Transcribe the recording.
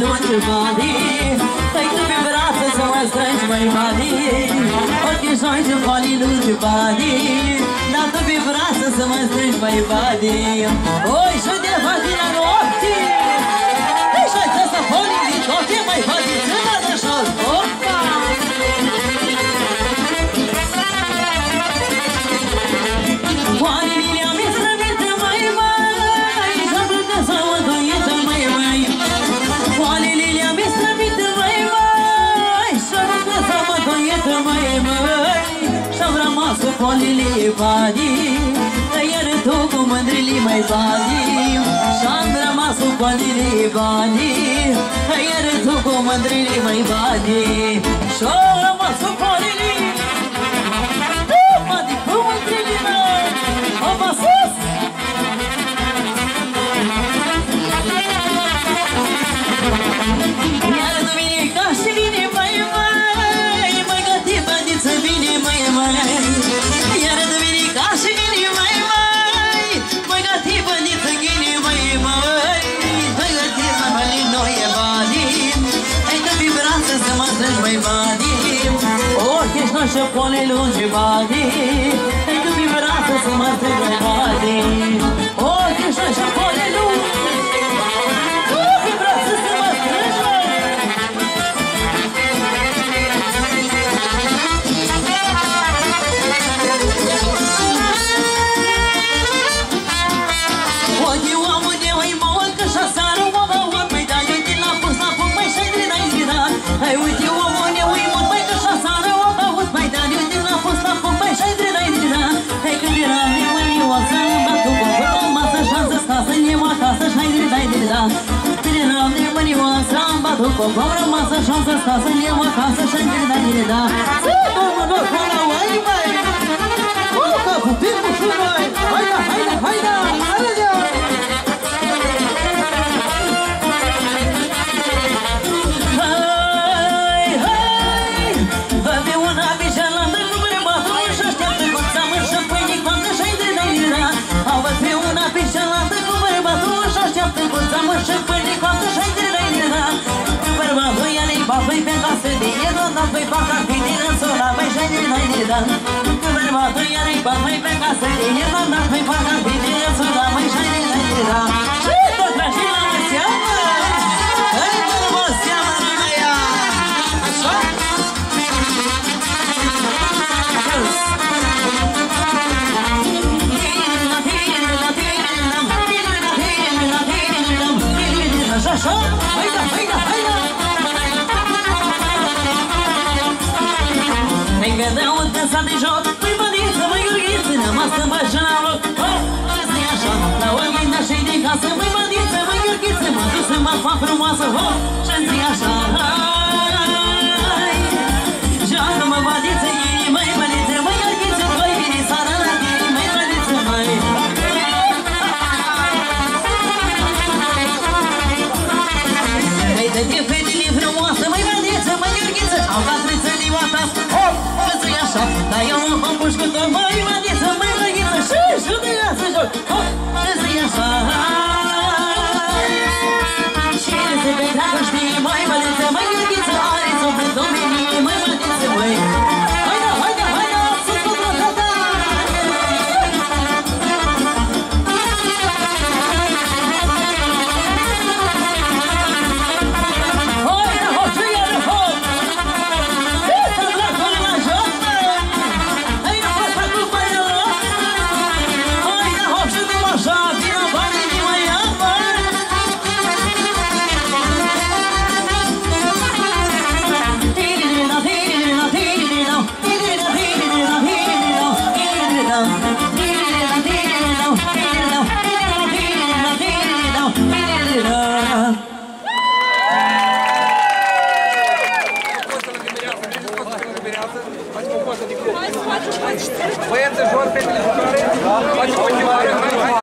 și bani. Stai tu pe brață să mă strângi mai bani. Ochii joi și banii lungi bani. Dar tu pe brață să mă strângi mai bani. Oi, și de bani la noapte Deci hai să foli din toate mai bani colile banii Iar tu cu mândrile mai banii Și-am rămas cu colile banii Iar tu cu mândrile mai banii Și-am rămas cu colile Madi, cu mândrile Opa, sus! Iar duminica și vine mai mai Mai găti bandiță vine mai mai Ochii și noștri pole lungi bani Hai că pe brață să mă cu vreo masă șansă sta să ne mă acasă și de n-ai zida Să domnul până oi mai O, că pupim cu șuroi Haida, haida, haida, haida Hai, de năira. Bărbatul i-a-i babă-i pe casă de el, dar pe faca finiră sola, mai și-ai de năira. Și tot la și la seamă! Hai, bă, seamă, mea! Așa? Așa, haida, haida, haida! Ne 你说 așa Dar eu mă pun cu tămăi, mă desă, mă răghină și judează joc Hop!